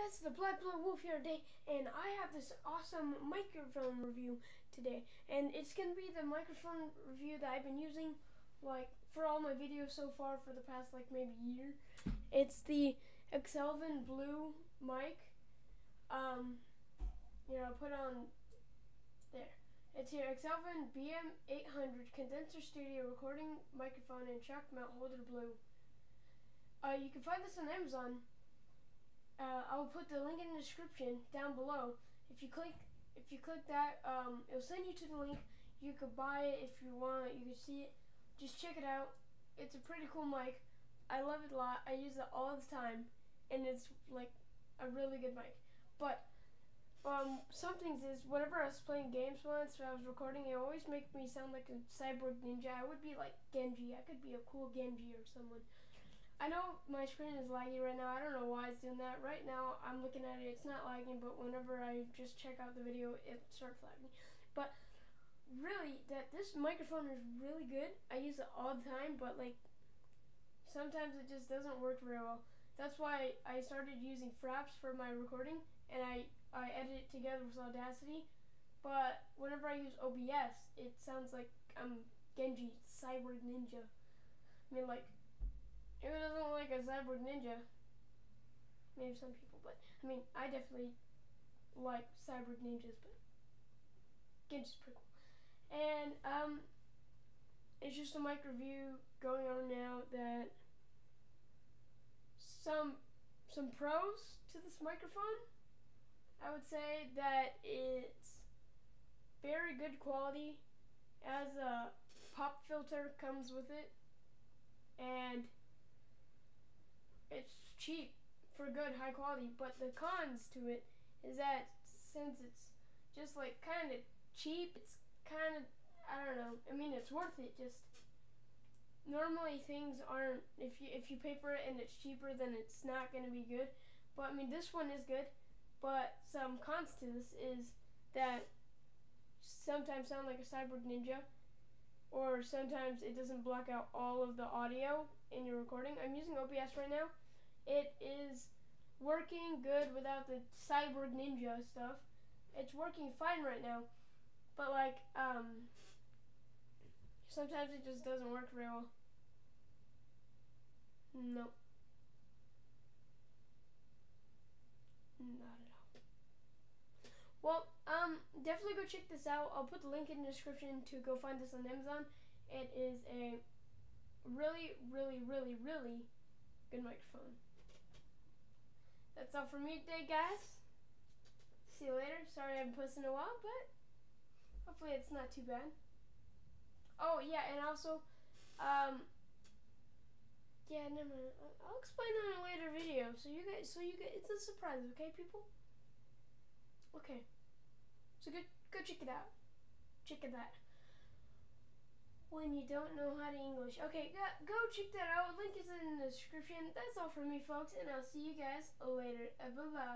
guys, the Black Blue Wolf here today, and I have this awesome microphone review today. And it's going to be the microphone review that I've been using, like, for all my videos so far for the past, like, maybe year. It's the Excelvan Blue mic. Um, you know, put on there. It's here, Excelvan BM800 Condenser Studio Recording Microphone and Shock Mount Holder Blue. Uh, you can find this on Amazon. Uh, I will put the link in the description down below. If you click, if you click that, um, it'll send you to the link. You could buy it if you want. You can see it. Just check it out. It's a pretty cool mic. I love it a lot. I use it all the time, and it's like a really good mic. But um, some things is whenever I was playing games once, when I was recording, it always make me sound like a cyborg ninja. I would be like Genji. I could be a cool Genji or someone. I know my screen is laggy right now. I don't know that. Right now, I'm looking at it. It's not lagging, but whenever I just check out the video, it starts lagging. But really, that this microphone is really good. I use it all the time, but like sometimes it just doesn't work very well. That's why I started using Fraps for my recording, and I I edit it together with Audacity. But whenever I use OBS, it sounds like I'm Genji, Cyborg Ninja. I mean, like who doesn't like a cyborg ninja? Maybe some people, but I mean, I definitely like cyborg ninjas, but Genji's pretty cool. And um, it's just a mic review going on now that some some pros to this microphone. I would say that it's very good quality as a pop filter comes with it and it's cheap for good high quality but the cons to it is that since it's just like kind of cheap it's kind of I don't know I mean it's worth it just normally things aren't if you if you pay for it and it's cheaper then it's not going to be good but I mean this one is good but some cons to this is that sometimes sound like a cyborg ninja or sometimes it doesn't block out all of the audio in your recording. I'm using OBS right now. It is working good without the cyborg ninja stuff. It's working fine right now. But like, um, sometimes it just doesn't work very well. No. Not at all. Well, um, definitely go check this out. I'll put the link in the description to go find this on Amazon. It is a really, really, really, really good microphone. That's all from me today, guys. See you later. Sorry I haven't posted in a while, but hopefully it's not too bad. Oh, yeah, and also, um, yeah, never mind. I'll explain that in a later video. So you guys, so you guys, it's a surprise, okay, people? Okay. So go, go check it out. Check it out when you don't know how to English. Okay, go, go check that out. Link is in the description. That's all from me, folks, and I'll see you guys later. Uh, bye-bye.